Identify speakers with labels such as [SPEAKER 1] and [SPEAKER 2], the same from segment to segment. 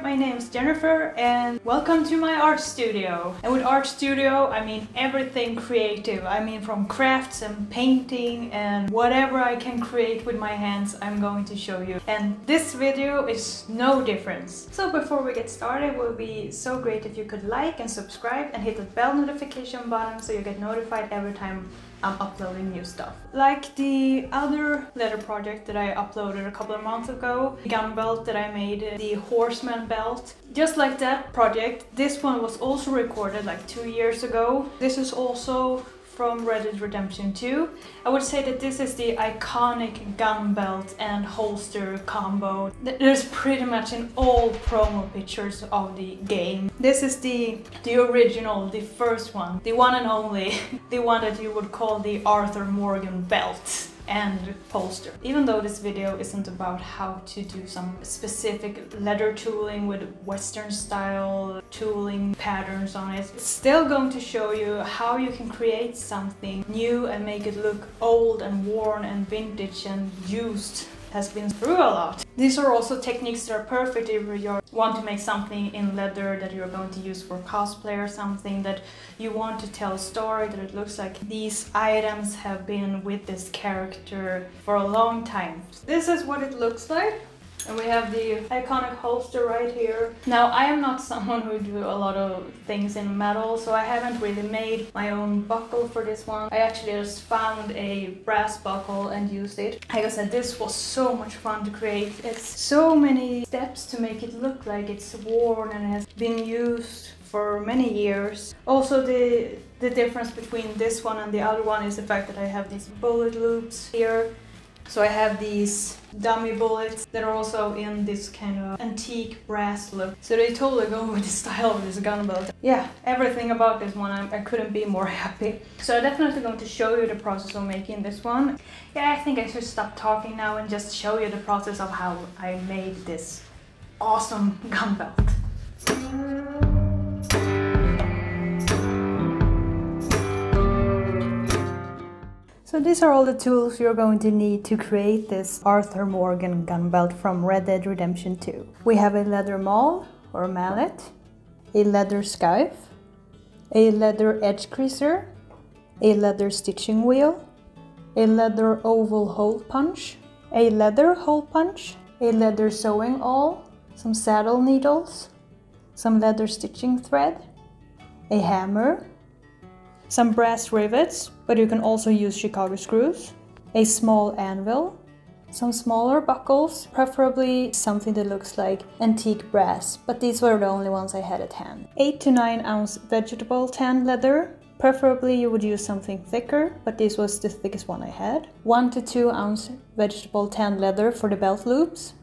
[SPEAKER 1] my name is Jennifer and welcome to my art studio. And with art studio, I mean everything creative. I mean from crafts and painting and whatever I can create with my hands, I'm going to show you. And this video is no difference. So before we get started, it would be so great if you could like and subscribe and hit the bell notification button so you get notified every time I'm uploading new stuff. Like the other leather project that I uploaded a couple of months ago, the gun belt that I made, uh, the horseman belt. Just like that project, this one was also recorded like two years ago. This is also from Red Dead Redemption 2. I would say that this is the iconic gun belt and holster combo. There's pretty much in all promo pictures of the game. This is the, the original, the first one, the one and only, the one that you would call the Arthur Morgan belt and holster. Even though this video isn't about how to do some specific leather tooling with western style tooling patterns on it, it's still going to show you how you can create something new and make it look old and worn and vintage and used has been through a lot. These are also techniques that are perfect if you want to make something in leather that you're going to use for cosplay or something that you want to tell a story that it looks like these items have been with this character for a long time. This is what it looks like. And we have the iconic holster right here. Now, I am not someone who do a lot of things in metal, so I haven't really made my own buckle for this one. I actually just found a brass buckle and used it. Like I said, this was so much fun to create. It's so many steps to make it look like it's worn and has been used for many years. Also the the difference between this one and the other one is the fact that I have these bullet loops here so I have these dummy bullets that are also in this kind of antique brass look. So they totally go with the style of this gun belt. Yeah, everything about this one, I, I couldn't be more happy. So I'm definitely going to show you the process of making this one. Yeah, I think I should stop talking now and just show you the process of how I made this awesome gun belt. So these are all the tools you're going to need to create this Arthur Morgan gun belt from Red Dead Redemption 2. We have a leather maul or mallet, a leather skife, a leather edge creaser, a leather stitching wheel, a leather oval hole punch, a leather hole punch, a leather sewing awl, some saddle needles, some leather stitching thread, a hammer, some brass rivets, but you can also use Chicago screws, a small anvil, some smaller buckles, preferably something that looks like antique brass, but these were the only ones I had at hand. 8 to 9 ounce vegetable tan leather, preferably you would use something thicker, but this was the thickest one I had. 1 to 2 ounce vegetable tan leather for the belt loops,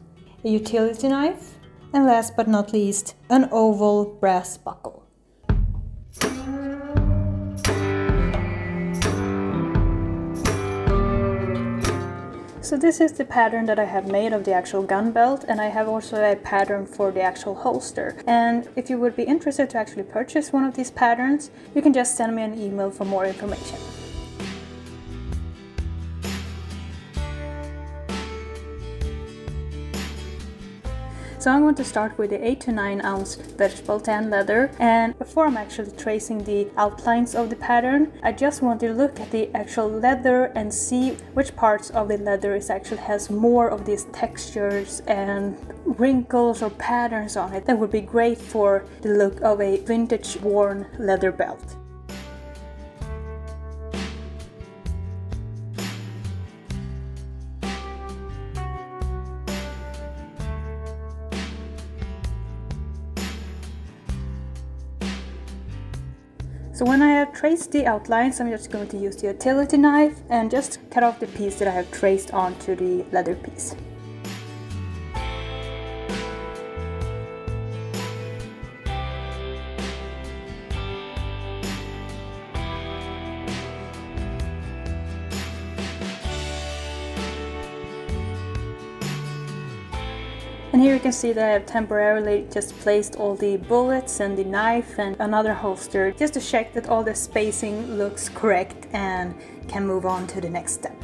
[SPEAKER 1] a utility knife, and last but not least, an oval brass buckle. So this is the pattern that I have made of the actual gun belt and I have also a pattern for the actual holster. And if you would be interested to actually purchase one of these patterns, you can just send me an email for more information. So I'm going to start with the 8 to 9 ounce vegetable tan leather and before I'm actually tracing the outlines of the pattern I just want to look at the actual leather and see which parts of the leather is actually has more of these textures and wrinkles or patterns on it that would be great for the look of a vintage worn leather belt. Traced the outlines, I'm just going to use the utility knife and just cut off the piece that I have traced onto the leather piece. And here you can see that I have temporarily just placed all the bullets and the knife and another holster just to check that all the spacing looks correct and can move on to the next step.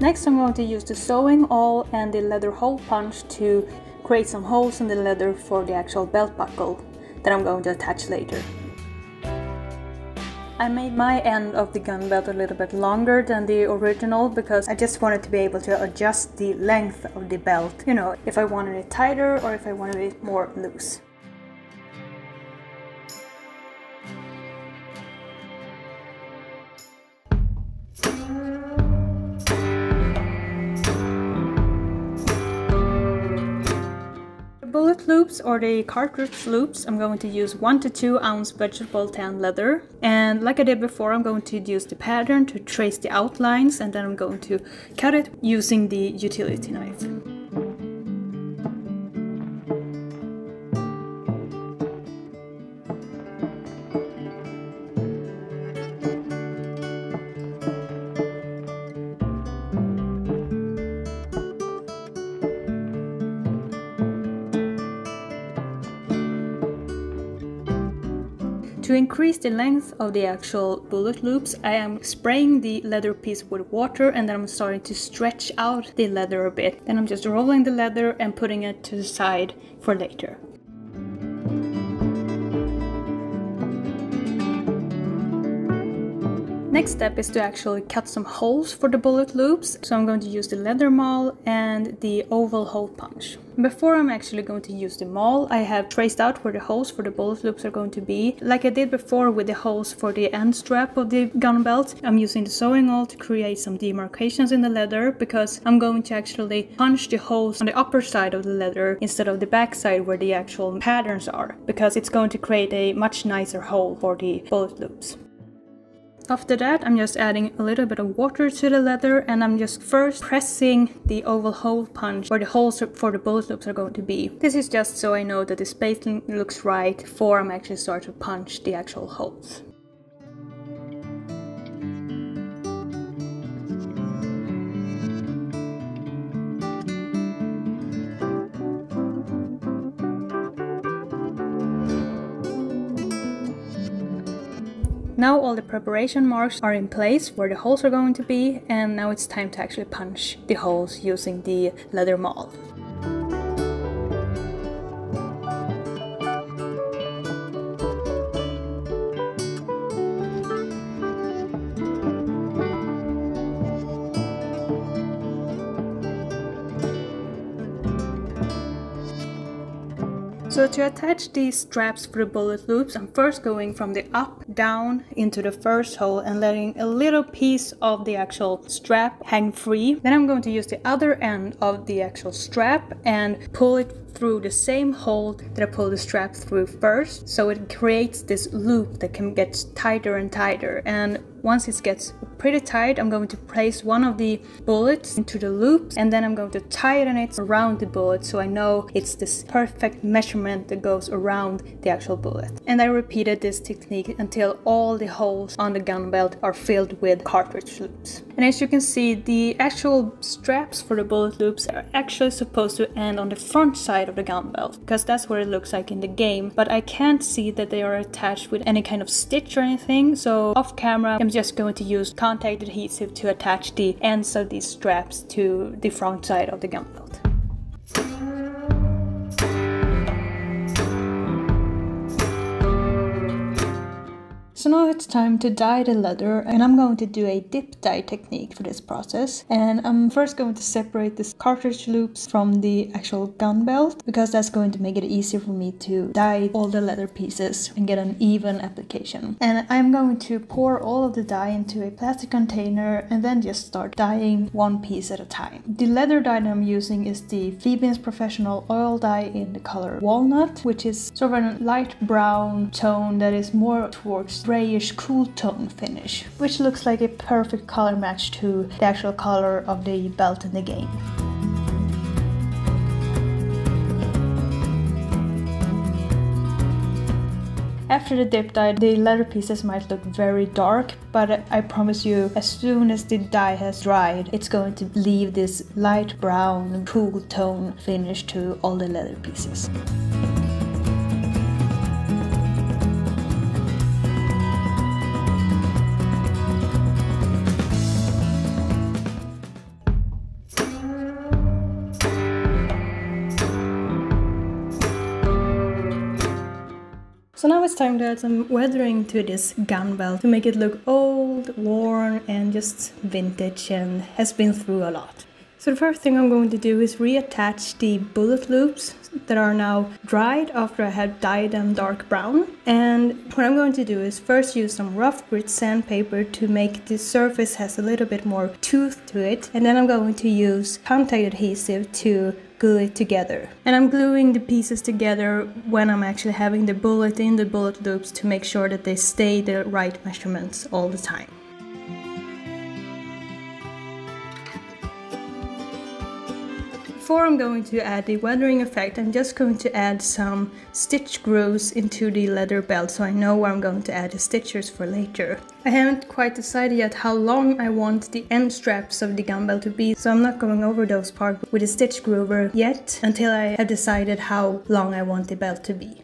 [SPEAKER 1] Next I'm going to use the sewing awl and the leather hole punch to create some holes in the leather for the actual belt buckle that I'm going to attach later. I made my end of the gun belt a little bit longer than the original because I just wanted to be able to adjust the length of the belt, you know, if I wanted it tighter or if I wanted it more loose. Loops or the cartridge loops, I'm going to use 1 to 2 ounce vegetable tan leather. And like I did before, I'm going to use the pattern to trace the outlines and then I'm going to cut it using the utility knife. To increase the length of the actual bullet loops, I am spraying the leather piece with water and then I'm starting to stretch out the leather a bit. Then I'm just rolling the leather and putting it to the side for later. Next step is to actually cut some holes for the bullet loops. So I'm going to use the leather maul and the oval hole punch. Before I'm actually going to use the maul, I have traced out where the holes for the bullet loops are going to be. Like I did before with the holes for the end strap of the gun belt, I'm using the sewing awl to create some demarcations in the leather because I'm going to actually punch the holes on the upper side of the leather instead of the back side where the actual patterns are because it's going to create a much nicer hole for the bullet loops. After that, I'm just adding a little bit of water to the leather and I'm just first pressing the oval hole punch where the holes for the bullet loops are going to be. This is just so I know that the spacing looks right before I'm actually start to punch the actual holes. Now all the preparation marks are in place where the holes are going to be and now it's time to actually punch the holes using the leather maul. To attach these straps for the bullet loops, I'm first going from the up down into the first hole and letting a little piece of the actual strap hang free. Then I'm going to use the other end of the actual strap and pull it through the same hole that I pulled the strap through first. So it creates this loop that can get tighter and tighter. And once it gets pretty tight, I'm going to place one of the bullets into the loops and then I'm going to tighten it around the bullet so I know it's this perfect measurement that goes around the actual bullet. And I repeated this technique until all the holes on the gun belt are filled with cartridge loops. And as you can see, the actual straps for the bullet loops are actually supposed to end on the front side side of the gun belt because that's what it looks like in the game but I can't see that they are attached with any kind of stitch or anything so off camera I'm just going to use contact adhesive to attach the ends of these straps to the front side of the gun belt. So now it's time to dye the leather and I'm going to do a dip dye technique for this process. And I'm first going to separate the cartridge loops from the actual gun belt because that's going to make it easier for me to dye all the leather pieces and get an even application. And I'm going to pour all of the dye into a plastic container and then just start dyeing one piece at a time. The leather dye that I'm using is the Fiebing's Professional Oil Dye in the color Walnut, which is sort of a light brown tone that is more towards grayish cool tone finish, which looks like a perfect color match to the actual color of the belt in the game. After the dip dye, the leather pieces might look very dark, but I promise you, as soon as the dye has dried, it's going to leave this light brown, cool tone finish to all the leather pieces. Time add some weathering to this gun belt to make it look old, worn and just vintage and has been through a lot. So the first thing I'm going to do is reattach the bullet loops that are now dried after I have dyed them dark brown. And what I'm going to do is first use some rough grit sandpaper to make the surface has a little bit more tooth to it. And then I'm going to use contact adhesive to glue it together. And I'm gluing the pieces together when I'm actually having the bullet in the bullet loops to make sure that they stay the right measurements all the time. Before I'm going to add the weathering effect, I'm just going to add some stitch grooves into the leather belt so I know where I'm going to add the stitchers for later. I haven't quite decided yet how long I want the end straps of the gun belt to be, so I'm not going over those parts with a stitch groover yet until I have decided how long I want the belt to be.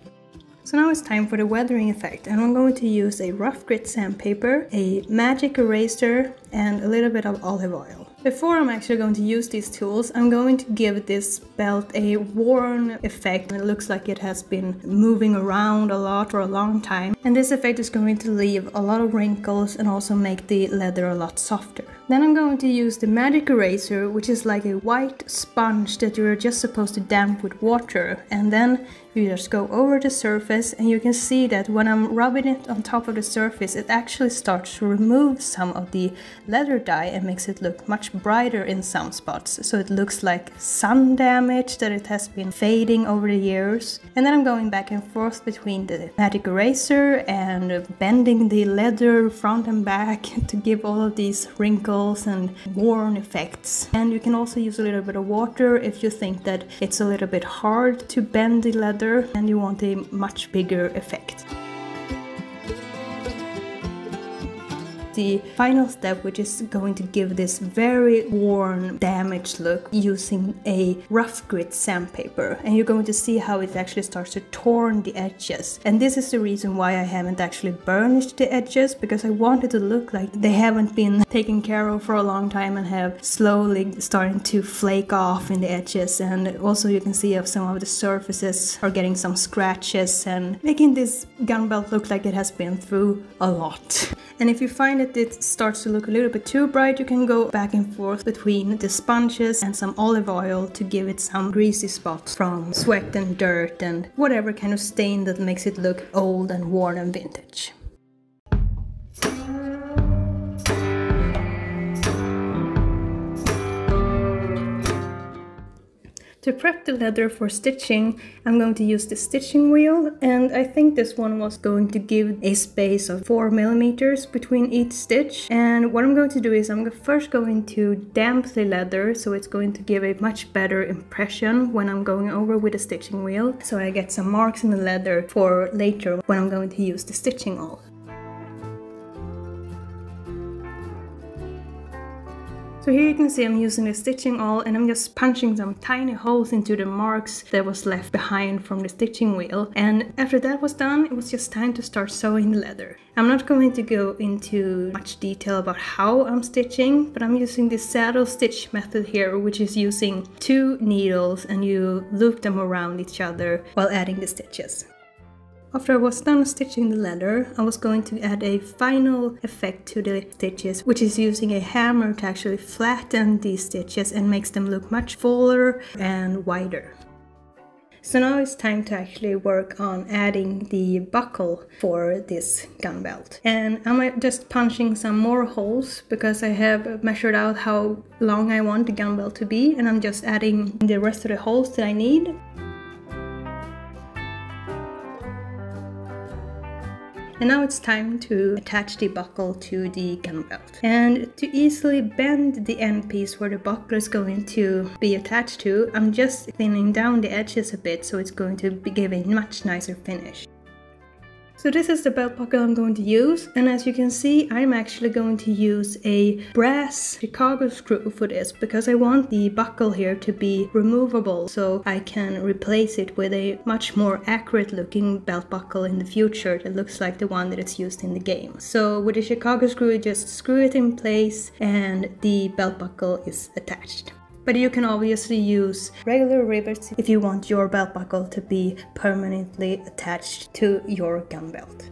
[SPEAKER 1] So now it's time for the weathering effect and I'm going to use a rough grit sandpaper, a magic eraser and a little bit of olive oil. Before I'm actually going to use these tools, I'm going to give this belt a worn effect. It looks like it has been moving around a lot for a long time. And this effect is going to leave a lot of wrinkles and also make the leather a lot softer. Then I'm going to use the magic eraser, which is like a white sponge that you're just supposed to damp with water. And then you just go over the surface and you can see that when I'm rubbing it on top of the surface, it actually starts to remove some of the leather dye and makes it look much brighter in some spots. So it looks like sun damage that it has been fading over the years. And then I'm going back and forth between the magic eraser and bending the leather front and back to give all of these wrinkles and worn effects. And you can also use a little bit of water if you think that it's a little bit hard to bend the leather and you want a much bigger effect. The final step which is going to give this very worn damaged look using a rough grit sandpaper. And you're going to see how it actually starts to torn the edges. And this is the reason why I haven't actually burnished the edges because I wanted to look like they haven't been taken care of for a long time and have slowly starting to flake off in the edges. And also you can see if some of the surfaces are getting some scratches and making this gun belt look like it has been through a lot. And if you find that it starts to look a little bit too bright, you can go back and forth between the sponges and some olive oil to give it some greasy spots from sweat and dirt and whatever kind of stain that makes it look old and worn and vintage. To prep the leather for stitching, I'm going to use the stitching wheel and I think this one was going to give a space of 4 millimeters between each stitch. And what I'm going to do is I'm first going to damp the leather so it's going to give a much better impression when I'm going over with the stitching wheel. So I get some marks in the leather for later when I'm going to use the stitching awl. So here you can see I'm using the stitching awl and I'm just punching some tiny holes into the marks that was left behind from the stitching wheel. And after that was done, it was just time to start sewing the leather. I'm not going to go into much detail about how I'm stitching, but I'm using the saddle stitch method here, which is using two needles and you loop them around each other while adding the stitches. After I was done stitching the leather, I was going to add a final effect to the stitches, which is using a hammer to actually flatten these stitches and makes them look much fuller and wider. So now it's time to actually work on adding the buckle for this gun belt. And I'm just punching some more holes because I have measured out how long I want the gun belt to be and I'm just adding the rest of the holes that I need. And now it's time to attach the buckle to the gun belt. And to easily bend the end piece where the buckle is going to be attached to, I'm just thinning down the edges a bit so it's going to give a much nicer finish. So this is the belt buckle I'm going to use and as you can see I'm actually going to use a brass Chicago screw for this because I want the buckle here to be removable so I can replace it with a much more accurate looking belt buckle in the future that looks like the one that is used in the game. So with the Chicago screw just screw it in place and the belt buckle is attached. But you can obviously use regular rivets if you want your belt buckle to be permanently attached to your gun belt.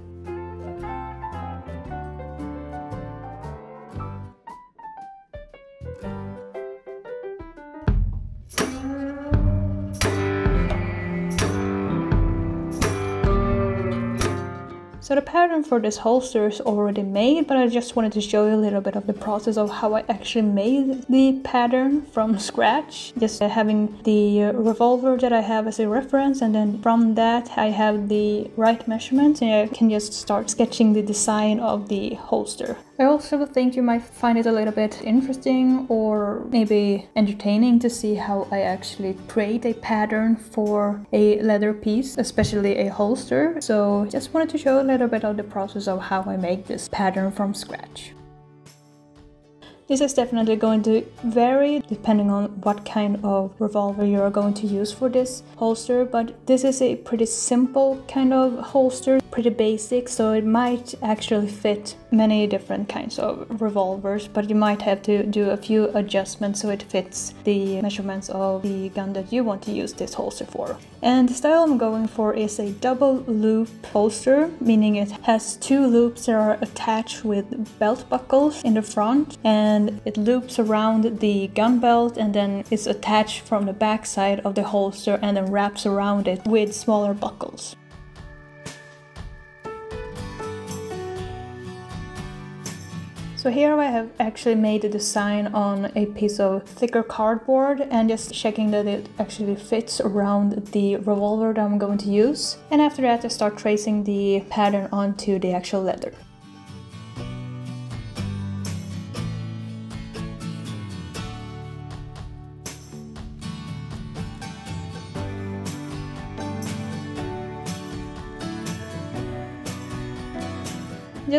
[SPEAKER 1] So the pattern for this holster is already made, but I just wanted to show you a little bit of the process of how I actually made the pattern from scratch. Just having the revolver that I have as a reference and then from that I have the right measurements and I can just start sketching the design of the holster. I also think you might find it a little bit interesting or maybe entertaining to see how I actually create a pattern for a leather piece, especially a holster. So just wanted to show a little bit of the process of how I make this pattern from scratch. This is definitely going to vary depending on what kind of revolver you're going to use for this holster, but this is a pretty simple kind of holster, pretty basic, so it might actually fit many different kinds of revolvers, but you might have to do a few adjustments so it fits the measurements of the gun that you want to use this holster for. And the style I'm going for is a double loop holster, meaning it has two loops that are attached with belt buckles in the front and it loops around the gun belt and then is attached from the back side of the holster and then wraps around it with smaller buckles. So here I have actually made a design on a piece of thicker cardboard and just checking that it actually fits around the revolver that I'm going to use. And after that I start tracing the pattern onto the actual leather.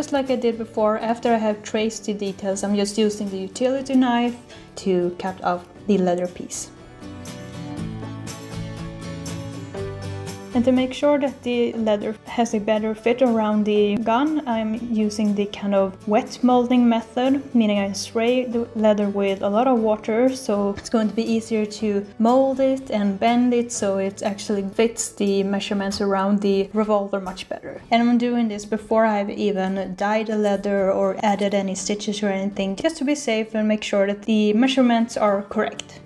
[SPEAKER 1] Just like I did before, after I have traced the details, I'm just using the utility knife to cut off the leather piece. And to make sure that the leather has a better fit around the gun, I'm using the kind of wet molding method, meaning I spray the leather with a lot of water so it's going to be easier to mold it and bend it so it actually fits the measurements around the revolver much better. And I'm doing this before I've even dyed the leather or added any stitches or anything, just to be safe and make sure that the measurements are correct.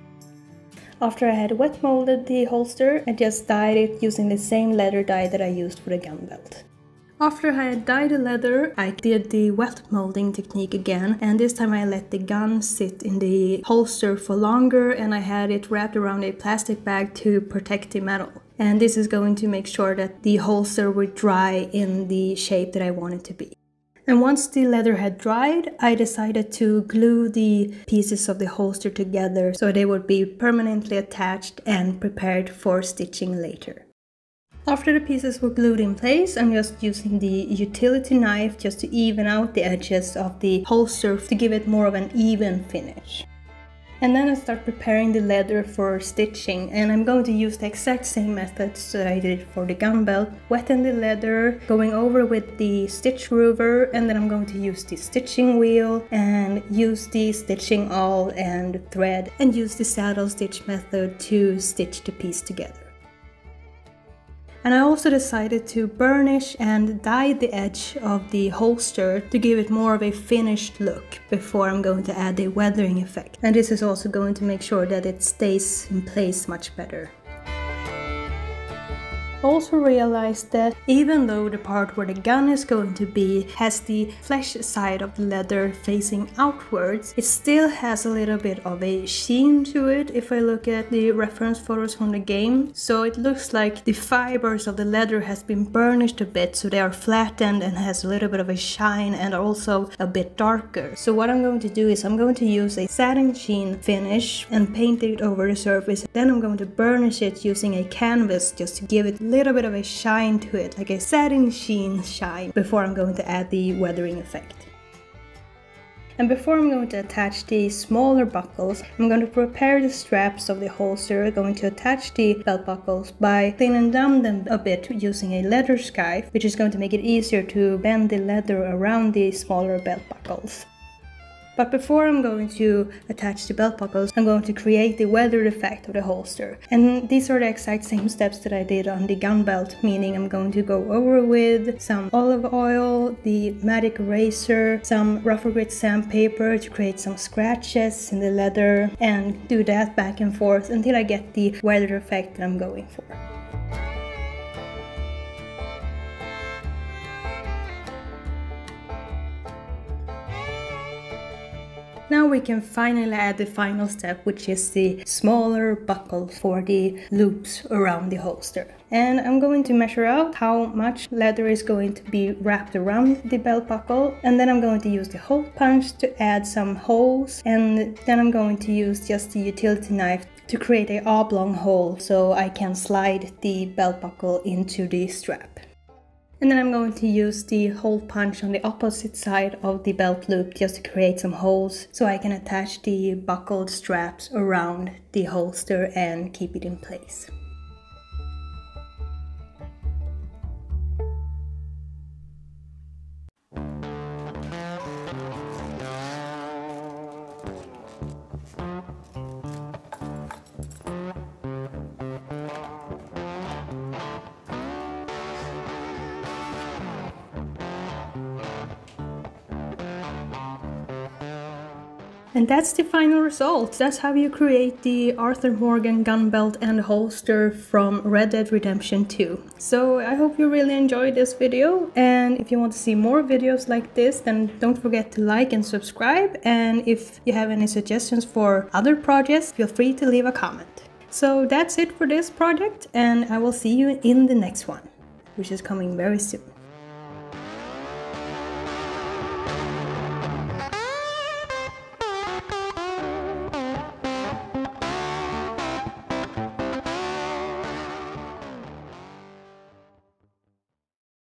[SPEAKER 1] After I had wet molded the holster, I just dyed it using the same leather dye that I used for the gun belt. After I had dyed the leather, I did the wet molding technique again and this time I let the gun sit in the holster for longer and I had it wrapped around a plastic bag to protect the metal. And this is going to make sure that the holster would dry in the shape that I want it to be. And once the leather had dried, I decided to glue the pieces of the holster together so they would be permanently attached and prepared for stitching later. After the pieces were glued in place, I'm just using the utility knife just to even out the edges of the holster to give it more of an even finish. And then I start preparing the leather for stitching and I'm going to use the exact same methods that I did for the gun belt. Wetten the leather, going over with the stitch groover and then I'm going to use the stitching wheel and use the stitching awl and thread and use the saddle stitch method to stitch the piece together. And I also decided to burnish and dye the edge of the holster to give it more of a finished look before I'm going to add the weathering effect. And this is also going to make sure that it stays in place much better also realized that even though the part where the gun is going to be has the flesh side of the leather facing outwards, it still has a little bit of a sheen to it if I look at the reference photos from the game. So it looks like the fibers of the leather has been burnished a bit so they are flattened and has a little bit of a shine and also a bit darker. So what I'm going to do is I'm going to use a satin sheen finish and paint it over the surface. Then I'm going to burnish it using a canvas just to give it little bit of a shine to it, like a satin sheen shine, before I'm going to add the weathering effect. And before I'm going to attach the smaller buckles, I'm going to prepare the straps of the holster, going to attach the belt buckles by thinning down them a bit using a leather skive, which is going to make it easier to bend the leather around the smaller belt buckles.
[SPEAKER 2] But before I'm going to attach the belt buckles, I'm going to create the weathered effect of the holster. And these are the exact same steps that I did on the gun belt, meaning I'm going to go over with some olive oil, the magic eraser, some rougher grit sandpaper to create some scratches in the leather and do that back and forth until I get the weathered effect that I'm going for. Now we can finally add the final step, which is the smaller buckle for the loops around the holster. And I'm going to measure out how much leather is going to be wrapped around the belt buckle. And then I'm going to use the hole punch to add some holes. And then I'm going to use just the utility knife to create a oblong hole so I can slide the belt buckle into the strap. And then I'm going to use the hole punch on the opposite side of the belt loop just to create some holes so I can attach the buckled straps around the holster and keep it in place. And that's the final result. That's how you create the Arthur Morgan gun belt and holster from Red Dead Redemption 2. So I hope you really enjoyed this video and if you want to see more videos like this then don't forget to like and subscribe and if you have any suggestions for other projects feel free to leave a comment. So that's it for this project and I will see you in the next one, which is coming very soon.